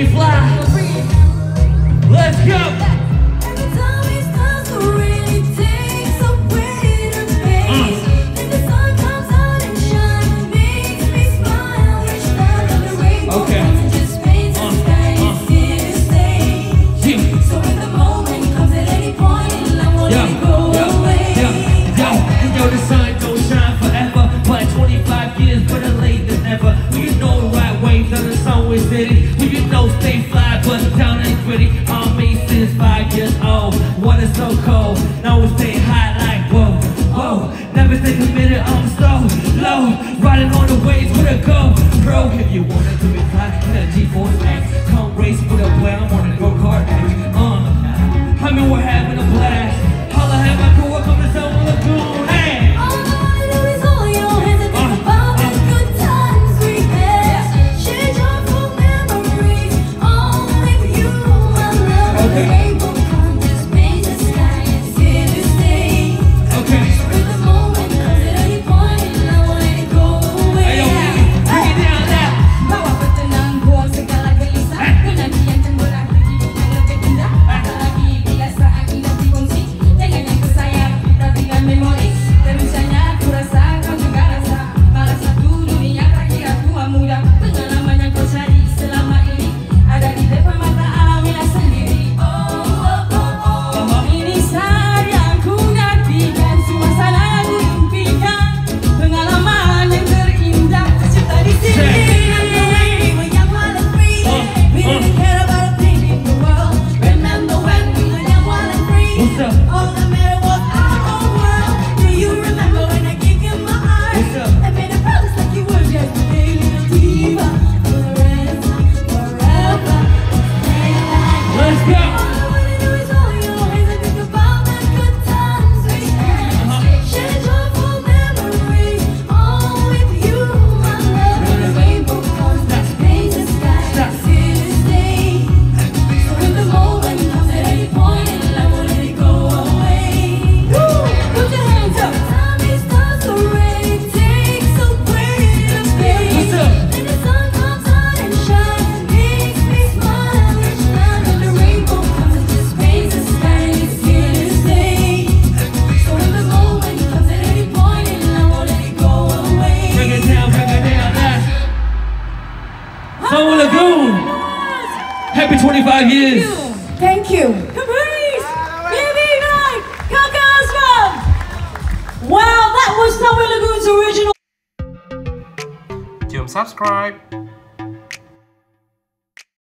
me fly. Let's go. so cold. Now we stay high like whoa, whoa. Never stay committed, I'm so low. Riding on the waves with a GoPro. If you wanna do it high, hit a G force. Max. Come race with a whale, I'm on a go kart act. Um, uh, I mean we're having a blast. Holla at my crew, I come to Sunway Lagoon. Hey. Okay. Happy 25 years. Thank you. Caprice, Viva, Kakasma. Wow, that was Tower Lagoon's original. Jump subscribe.